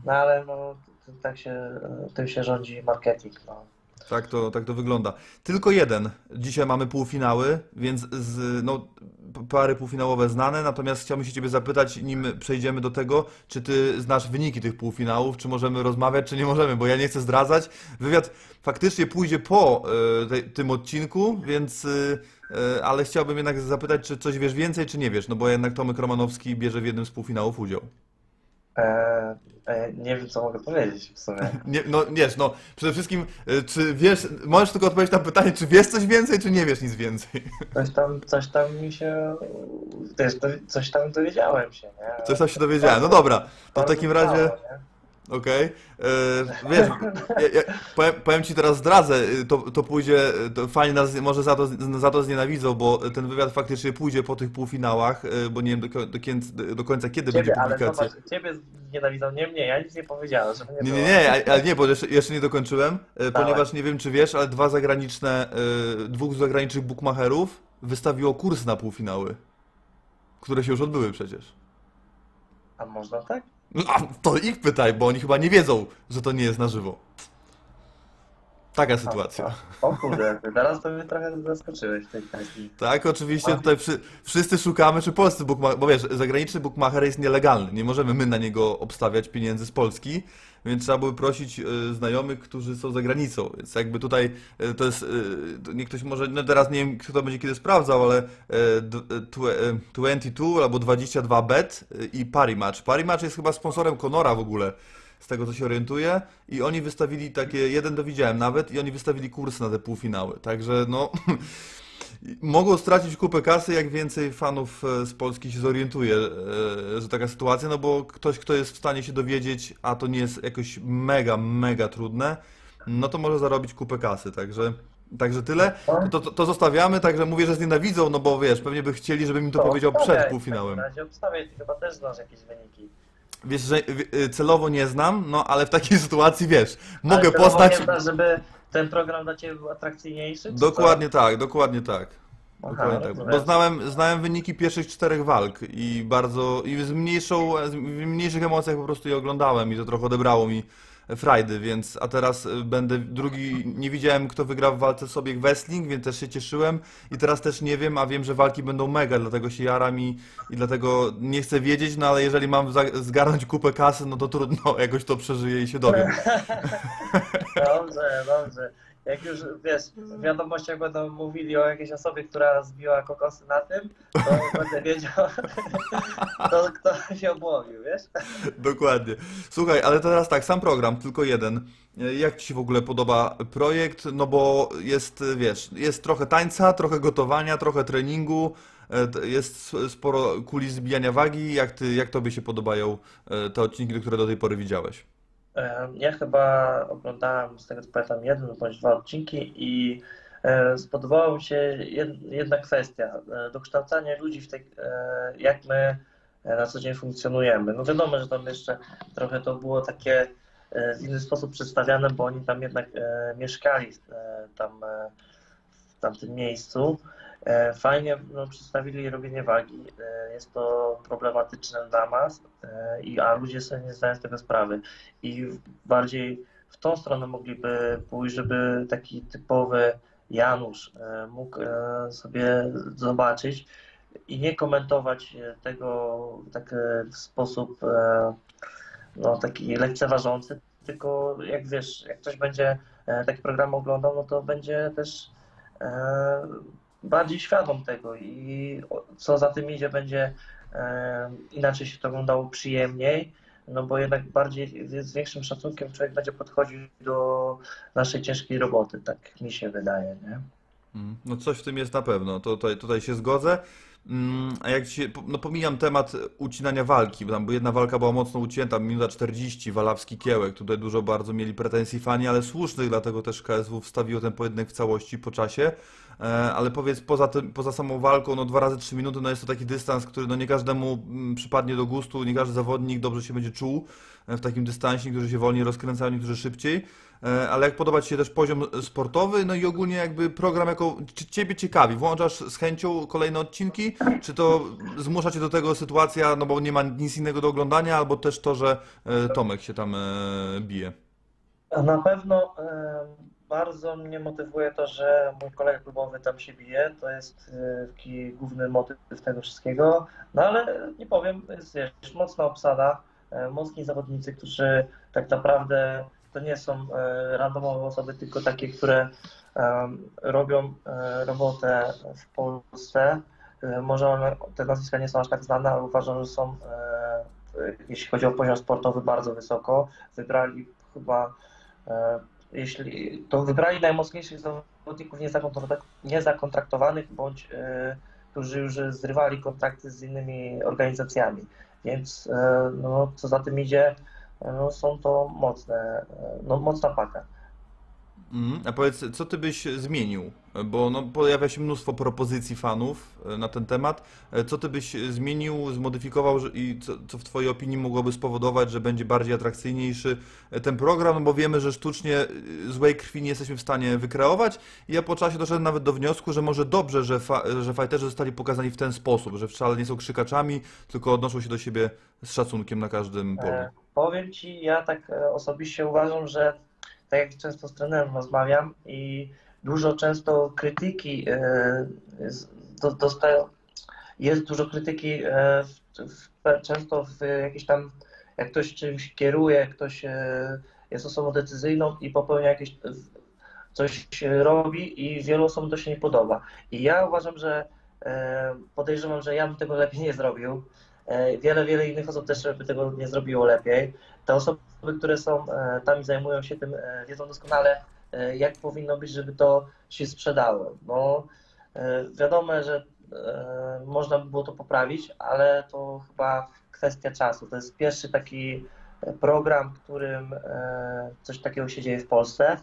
[SPEAKER 2] no ale no tak się, tym się rządzi marketing, no.
[SPEAKER 1] Tak to, tak to wygląda. Tylko jeden. Dzisiaj mamy półfinały, więc z, no, pary półfinałowe znane, natomiast chciałbym się Ciebie zapytać, nim przejdziemy do tego, czy Ty znasz wyniki tych półfinałów, czy możemy rozmawiać, czy nie możemy, bo ja nie chcę zdradzać. Wywiad faktycznie pójdzie po e, tej- tym odcinku, więc, e, e, ale chciałbym jednak zapytać, czy coś wiesz więcej, czy nie wiesz, no bo jednak Tomek Romanowski bierze w jednym z półfinałów udział.
[SPEAKER 2] Nie wiem, co mogę powiedzieć w sumie.
[SPEAKER 1] Nie, no wiesz, no przede wszystkim, e, czy wiesz, możesz tylko odpowiedzieć na pytanie, czy wiesz coś więcej, czy nie wiesz nic więcej.
[SPEAKER 2] Coś tam, coś tam mi się, też do, coś tam dowiedziałem się, nie?
[SPEAKER 1] Coś tam się dowiedziałem. No dobra, to w takim razie? Okej. E, Wiesz, ja, ja, powiem, powiem ci teraz zdradzę, y, to, to pójdzie, y, to fani nas może za to, za to znienawidzą, bo ten wywiad faktycznie pójdzie po tych półfinałach, y, bo nie wiem do, do, do końca kiedy będzie
[SPEAKER 2] Ciebie, ale
[SPEAKER 1] publikacja.
[SPEAKER 2] zobacz, ciebie nienawidzą, nie mnie, ja nic nie powiedziałem, żeby nie
[SPEAKER 1] Nie, nie, nie, ale- ale nie, bo jeszcze, jeszcze nie dokończyłem, e, ponieważ nie wiem czy wiesz, ale dwa zagraniczne, dwóch zagranicznych bookmacherów wystawiło kurs na półfinały, które się już odbyły przecież.
[SPEAKER 2] A można tak?
[SPEAKER 1] No, to ich pytaj, bo oni chyba nie wiedzą, że to nie jest na żywo. Taka sytuacja.
[SPEAKER 2] O kurde, teraz to mnie trochę zaskoczyłeś w tej kwestii.
[SPEAKER 1] Tak, oczywiście tutaj wszy, wszyscy szukamy, czy polscy bookmacher, bo wiesz, zagraniczny bookmacher jest nielegalny, nie możemy my na niego obstawiać pieniędzy z Polski, więc trzeba byłoby prosić y, znajomych, którzy są za granicą, więc jakby tutaj y, to jest, y, nie ktoś może, no teraz nie wiem, kto to będzie kiedy sprawdzał, ale 22 albo 22 bet i Parimatch. Parimatch jest chyba sponsorem Conora w ogóle z tego co się orientuję. I oni wystawili takie, jeden to widziałem nawet, i oni wystawili kursy na te półfinały. Także no, mogą stracić kupę kasy, jak więcej fanów e, z Polski się zorientuje, e, że taka sytuacja, no bo ktoś, kto jest w stanie się dowiedzieć, a to nie jest jakoś mega, mega trudne, no to może zarobić kupę kasy, także... Także tyle. To, to, to zostawiamy, także mówię, że znienawidzą, no bo wiesz, pewnie by chcieli, żebym im to powiedział przed półfinałem.
[SPEAKER 2] W razie obstawiaj, chyba też znasz jakieś wyniki.
[SPEAKER 1] Wiesz, że y, celowo nie znam, no ale w takiej sytuacji wiesz, mogę poznać.
[SPEAKER 2] Pamiętasz, żeby ten program dla Ciebie był atrakcyjniejszy?
[SPEAKER 1] Dokładnie tak, dokładnie tak.
[SPEAKER 2] co?
[SPEAKER 1] Dokładnie
[SPEAKER 2] Aha,
[SPEAKER 1] tak. Bo znałem, znałem wyniki pierwszych czterech walk i bardzo. i z mniejszą, z- mniejszych emocjach po prostu je oglądałem i to trochę odebrało mi frajdy, więc a teraz y, będę drugi. Nie widziałem, kto wygra w walce sobie wrestling, więc też się cieszyłem i teraz też nie wiem, a wiem, że walki będą mega, dlatego się jaram i, i dlatego nie chcę wiedzieć, no ale jeżeli mam zgarnąć kupę kasy, no to trudno, jakoś to przeżyję i się dowiem.
[SPEAKER 2] Dobrze, dobrze. Jak już wiesz, w wiadomościach będą mówili o jakiejś osobie, która zbiła kokosy na tym, to będę wiedział, kto, kto się obłowił, wiesz?
[SPEAKER 1] Dokładnie. Słuchaj, ale teraz tak, sam program, tylko jeden. Jak Ci się w ogóle podoba projekt? No bo jest, wiesz, jest trochę tańca, trochę gotowania, trochę treningu, e, jest sporo kulis zbijania wagi. Jak ty, jak Tobie się podobają e, te odcinki, które do tej pory widziałeś?
[SPEAKER 2] Ja chyba oglądałem, z tego co pamiętam, jeden bądź dwa odcinki i e, spodobała mi się jed- jedna kwestia, e, dokształcanie ludzi w tej, e, jak my e, na co dzień funkcjonujemy. No wiadomo, że tam jeszcze trochę to było takie w inny sposób przedstawiane, bo oni tam jednak mieszkali tam w tamtym miejscu. E, Fajnie no, przedstawili robienie wagi. E, Jest to problematyczne dla nas, e, a ludzie sobie nie zdają z tego sprawy. I bardziej w tą stronę mogliby pójść, żeby taki typowy Janusz mógł sobie zobaczyć i nie komentować tego tak w sposób no, taki lekceważący, tylko jak wiesz, jak ktoś będzie taki program oglądał, no to będzie też bardziej świadom tego i co za tym idzie, będzie e, inaczej się to oglądało przyjemniej, no bo jednak bardziej z większym szacunkiem człowiek będzie podchodził do naszej ciężkiej roboty, tak mi się wydaje, nie?
[SPEAKER 1] Mm, No coś w tym jest na pewno, tutaj, tutaj się zgodzę. Mm, A jak ci, no pomijam temat ucinania walki, bo tam jedna walka była mocno ucięta, minuta 40, Walawski Kiełek, tutaj dużo bardzo mieli pretensji fani, ale słusznych, dlatego też KSW wstawiło ten pojedynek w całości po czasie. E, Ale powiedz, poza tym, poza samą walką, no dwa razy trzy minuty, no jest to taki dystans, który no nie każdemu mm, przypadnie do gustu, nie każdy zawodnik dobrze się będzie czuł e, w takim dystansie, niektórzy się wolniej rozkręcają, niektórzy szybciej. E, Ale jak podoba Ci się też poziom sportowy, no i ogólnie jakby program jako Ciebie ciekawi, włączasz z chęcią kolejne odcinki, czy to zmusza Cię do tego sytuacja, no bo nie ma nic innego do oglądania, albo też to, że Tomek się tam bije.
[SPEAKER 2] Na pewno bardzo mnie motywuje to, że mój kolega klubowy tam się bije. To jest e, taki główny motyw tego wszystkiego. No ale nie powiem, jest wiesz, mocna obsada, e, mocni zawodnicy, którzy tak naprawdę to nie są e, randomowe osoby, tylko takie, które robią e, robotę w Polsce. Może one, te nazwiska nie są aż tak znane, ale uważam, że są, jeśli chodzi o poziom sportowy, bardzo wysoko. Wybrali chyba Jeśli to wybrali najmocniejszych zawodników niezakontraktowanych, bądź e, którzy już zrywali kontrakty z innymi organizacjami. Więc e, no, co za tym idzie, e, no, są to mocne, e, no, mocna paka.
[SPEAKER 1] Mhm. A powiedz, co Ty byś zmienił? Bo no, pojawia się mnóstwo propozycji fanów e, na ten temat. E, Co Ty byś zmienił, zmodyfikował i co, co w Twojej opinii mogłoby spowodować, że będzie bardziej atrakcyjniejszy e, ten program? No bo wiemy, że sztucznie złej krwi nie jesteśmy w stanie wykreować. I ja po czasie doszedłem nawet do wniosku, że może dobrze, że, fa że fajterzy zostali pokazani w ten sposób, że wcale nie są krzykaczami, tylko odnoszą się do siebie z szacunkiem na każdym polu.
[SPEAKER 2] E, Powiem Ci, ja tak osobiście uważam, że tak jak często z trenerem rozmawiam i dużo często krytyki e, z- do- dostają, jest dużo krytyki e, w, w, często w jakiś tam, jak ktoś czymś kieruje, ktoś e, jest osobą decyzyjną i popełnia jakieś, coś robi i wielu osobom to się nie podoba. I ja uważam, że podejrzewam, że ja bym tego lepiej nie zrobił. Wiele, wiele innych osób też by tego nie zrobiło lepiej. Te osoby, które są e, tam i zajmują się tym, e, wiedzą doskonale, e, jak powinno być, żeby to się sprzedało. E, wiadomo, że można by było to poprawić, ale to chyba kwestia czasu. To jest pierwszy taki program, w którym coś takiego się dzieje w Polsce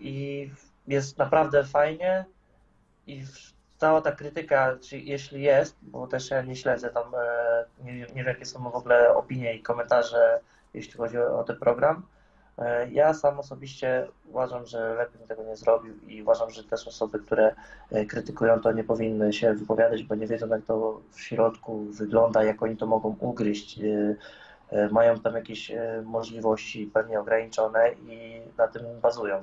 [SPEAKER 2] i jest naprawdę fajnie i cała ta krytyka, czy jeśli jest, bo też ja nie śledzę tam, e, nie, wiem jakie są w ogóle opinie i komentarze, jeśli chodzi o, o ten program. E, Ja sam osobiście uważam, że lepiej bym tego nie zrobił i uważam, że też osoby, które e, krytykują to nie powinny się wypowiadać, bo nie wiedzą jak to w środku wygląda, jak oni to mogą ugryźć. Mają tam jakieś możliwości pewnie ograniczone i na tym bazują.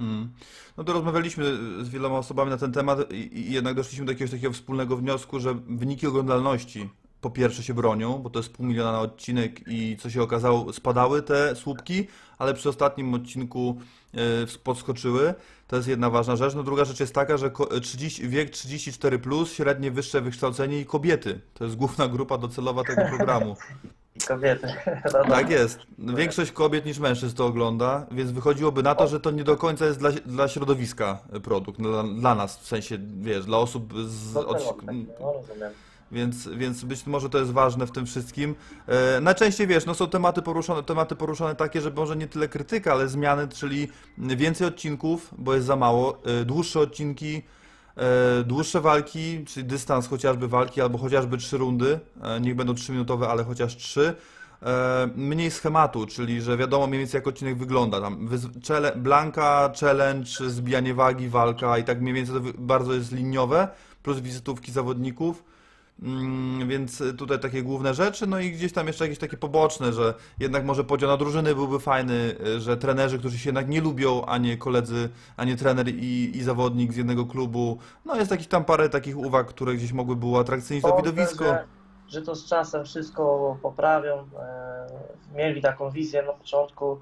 [SPEAKER 1] Mm. No to rozmawialiśmy z wieloma osobami na ten temat i, jednak doszliśmy do jakiegoś takiego wspólnego wniosku, że wyniki oglądalności po pierwsze się bronią, bo to jest pół miliona na odcinek i co się okazało, spadały te słupki, ale przy ostatnim odcinku e, podskoczyły. To jest jedna ważna rzecz. No druga rzecz jest taka, że ko- 30, wiek 34+, plus, średnie wyższe wykształcenie i kobiety. To jest główna grupa docelowa tego programu.
[SPEAKER 2] Kobiety. No, no.
[SPEAKER 1] Tak jest. Większość kobiet niż mężczyzn to ogląda, więc wychodziłoby na to, że to nie do końca jest dla, dla środowiska produkt, dla, dla nas, w sensie, wiesz, dla osób z...
[SPEAKER 2] No,
[SPEAKER 1] Od,
[SPEAKER 2] tak, no, rozumiem.
[SPEAKER 1] więc, więc być może to jest ważne w tym wszystkim. E, najczęściej, wiesz, no są tematy poruszone, tematy poruszone takie, że może nie tyle krytyka, ale zmiany, czyli więcej odcinków, bo jest za mało, e, dłuższe odcinki, dłuższe walki, czyli dystans chociażby walki, albo chociażby trzy rundy, e, niech będą trzyminutowe, ale chociaż trzy. E, mniej schematu, czyli że wiadomo mniej więcej jak odcinek wygląda. Tam Blanka, challenge, zbijanie wagi, walka i tak mniej więcej to bardzo jest liniowe, plus wizytówki zawodników. Mm, Więc tutaj takie główne rzeczy, no i gdzieś tam jeszcze jakieś takie poboczne, że jednak może podział na drużyny byłby fajny, y, że trenerzy, którzy się jednak nie lubią, a nie koledzy, a nie trener i, i zawodnik z jednego klubu. No jest jakieś tam parę takich uwag, które gdzieś mogły było atrakcyjnić to widowisko.
[SPEAKER 2] Że, że to z czasem wszystko poprawią. E, mieli taką wizję na początku.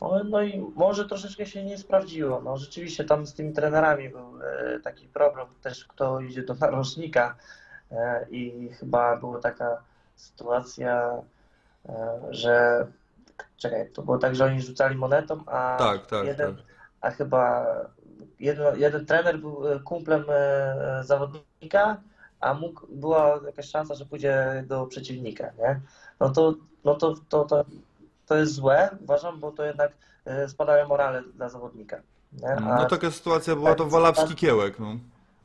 [SPEAKER 2] No, no i może troszeczkę się nie sprawdziło. No, rzeczywiście tam z tymi trenerami był e, taki problem też, kto idzie do narożnika i chyba była taka sytuacja, e, że czekaj, to było tak, że oni rzucali monetą, a
[SPEAKER 1] Tak, tak,
[SPEAKER 2] jeden,
[SPEAKER 1] tak.
[SPEAKER 2] a chyba jeden, jeden trener był e, kumplem e, zawodnika, a mógł, była jakaś szansa, że pójdzie do przeciwnika, nie? No to, no to, to, to, to jest złe, uważam, bo to jednak e, spadają morale dla zawodnika. Nie? A,
[SPEAKER 1] No taka sytuacja była to
[SPEAKER 2] tak,
[SPEAKER 1] Walawski. Kiełek, no.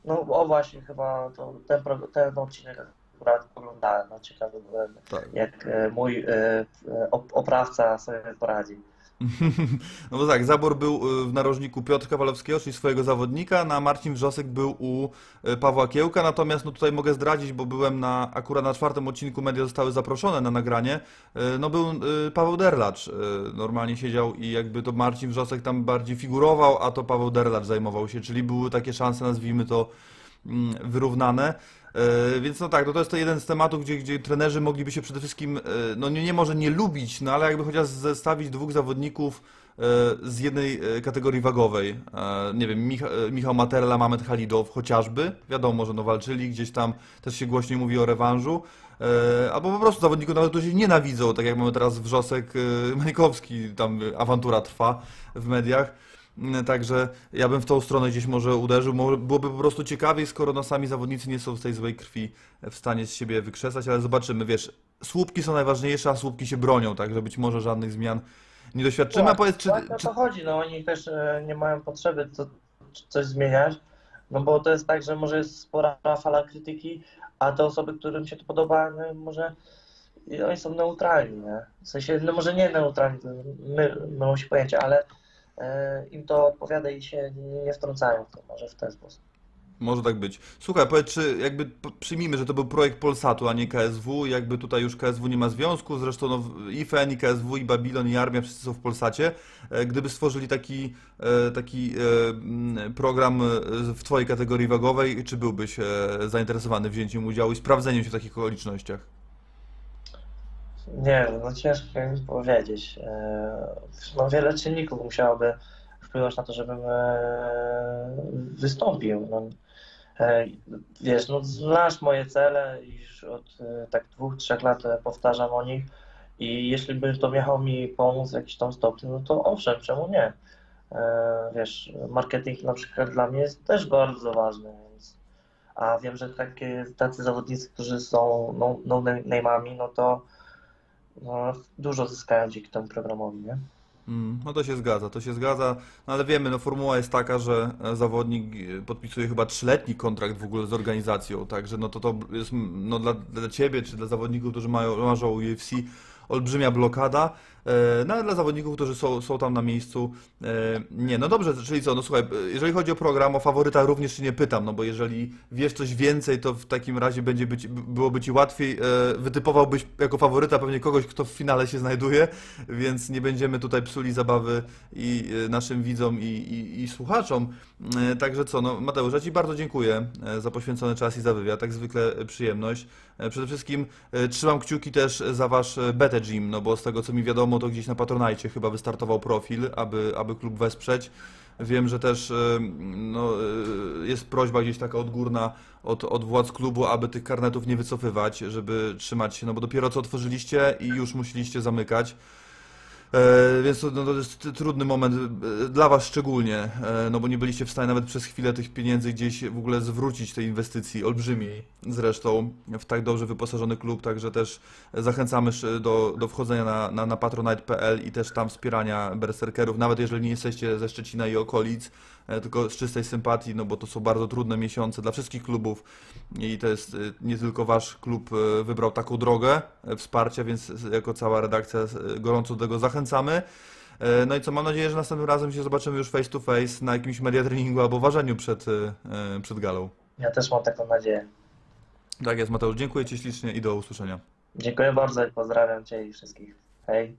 [SPEAKER 2] No o właśnie, chyba to, ten, ten odcinek akurat oglądałem, no ciekawy byłem,
[SPEAKER 1] Tak.
[SPEAKER 2] jak e, mój e, e, op- oprawca sobie poradzi.
[SPEAKER 1] No bo tak, Zabor był y, w narożniku Piotrka Walewskiego, czyli swojego zawodnika, na Marcin Wrzosek był u y, Pawła Kiełka, natomiast no tutaj mogę zdradzić, bo byłem na, akurat na czwartym odcinku, media zostały zaproszone na nagranie, y, no był Paweł Derlacz, normalnie siedział i jakby to Marcin Wrzosek tam bardziej figurował, a to Paweł Derlacz zajmował się, czyli były takie szanse, nazwijmy to, mm, wyrównane. E, Więc no tak, no to jest to jeden z tematów, gdzie, gdzie trenerzy mogliby się przede wszystkim, e, no nie, nie może nie lubić, no ale jakby chociaż zestawić dwóch zawodników e, z jednej kategorii wagowej. Nie wiem, Micha, Michał Materla, Mamet Halidow chociażby, wiadomo, że no walczyli, gdzieś tam też się głośniej mówi o rewanżu. Albo po prostu zawodników nawet, którzy się nienawidzą, tak jak mamy teraz Wrzosek, Mańkowski, tam awantura trwa w mediach. Mm, Także ja bym w tą stronę gdzieś może uderzył. Byłoby po prostu ciekawiej, skoro no sami zawodnicy nie są z tej złej krwi w stanie z siebie wykrzesać, ale zobaczymy, wiesz, słupki są najważniejsze, a słupki się bronią, także być może żadnych zmian nie doświadczymy. A powiedz, czy,
[SPEAKER 2] o
[SPEAKER 1] czy
[SPEAKER 2] to chodzi, no oni też e, nie mają potrzeby to, coś zmieniać, no bo to jest tak, że może jest spora fala krytyki, a te osoby, którym się to podoba, no, może oni są neutralni, nie? W sensie, no może nie neutralni, my, mylą się pojęcia, ale e, im to odpowiada i się nie wtrącają w to, może w ten sposób.
[SPEAKER 1] Może tak być. Słuchaj, powiedz, czy jakby przyjmijmy, że to był projekt Polsatu, a nie KSW, jakby tutaj już KSW nie ma związku, zresztą no, i FEN, i KSW, i Babilon, i Armia wszyscy są w Polsacie. E, Gdyby stworzyli taki, e, taki e, program e, w Twojej kategorii wagowej, czy byłbyś e, zainteresowany wzięciem udziału i sprawdzeniem się w takich okolicznościach?
[SPEAKER 2] Nie wiem, no ciężko mi powiedzieć. E, No, wiele czynników musiałoby wpływać na to, żebym e, wystąpił. No, e, wiesz, no, znasz moje cele już od tak dwóch, trzech lat powtarzam o nich i jeśli by to miało mi pomóc w jakimś tam stopniu, no to owszem, czemu nie? Wiesz, marketing na przykład dla mnie jest też bardzo ważny, więc a wiem, że takie, tacy zawodnicy, którzy są no, no name'ami, no to no, dużo zyskają dzięki temu programowi, nie?
[SPEAKER 1] Mm, No to się zgadza, to się zgadza, no ale wiemy, no formuła jest taka, że e, zawodnik e, podpisuje chyba trzyletni kontrakt w ogóle z organizacją, także no to to jest no dla, dla ciebie czy dla zawodników, którzy mają, marzą UFC olbrzymia blokada, e, no ale dla zawodników, którzy są, są tam na miejscu, e, nie, no dobrze, czyli co, no słuchaj, jeżeli chodzi o program, o faworyta również się nie pytam, no bo jeżeli wiesz coś więcej, to w takim razie będzie być, byłoby ci łatwiej, e, wytypowałbyś jako faworyta pewnie kogoś, kto w finale się znajduje, więc nie będziemy tutaj psuli zabawy i naszym widzom i, i, i słuchaczom. Także co, no Mateusz, ja Ci bardzo dziękuję za poświęcony czas i za wywiad, tak zwykle przyjemność. Przede wszystkim trzymam kciuki też za Wasz Beta Gym, no bo z tego co mi wiadomo, to gdzieś na Patronite chyba wystartował profil, aby, aby klub wesprzeć. Wiem, że też e, no, e, jest prośba gdzieś taka odgórna od, od władz klubu, aby tych karnetów nie wycofywać, żeby trzymać się, no bo dopiero co otworzyliście i już musieliście zamykać. E, Więc to, no, to jest trudny moment e, dla Was szczególnie, e, no bo nie byliście w stanie nawet przez chwilę tych pieniędzy gdzieś w ogóle zwrócić tej inwestycji olbrzymiej. Zresztą w tak dobrze wyposażony klub, także też zachęcamy do, do wchodzenia na, na, na patronite.pl i też tam wspierania berserkerów, nawet jeżeli nie jesteście ze Szczecina i okolic, tylko z czystej sympatii, no bo to są bardzo trudne miesiące dla wszystkich klubów i to jest e, nie tylko Wasz klub e, wybrał taką drogę e, wsparcia, więc e, jako cała redakcja e, gorąco do tego zachęcamy. E, No i co, mam nadzieję, że następnym razem się zobaczymy już face to face na jakimś media treningu albo ważeniu przed, e, e, przed galą.
[SPEAKER 2] Ja też mam taką nadzieję.
[SPEAKER 1] Tak jest, Mateusz, dziękuję Ci ślicznie i do usłyszenia.
[SPEAKER 2] Dziękuję bardzo i pozdrawiam Cię i wszystkich. Hej.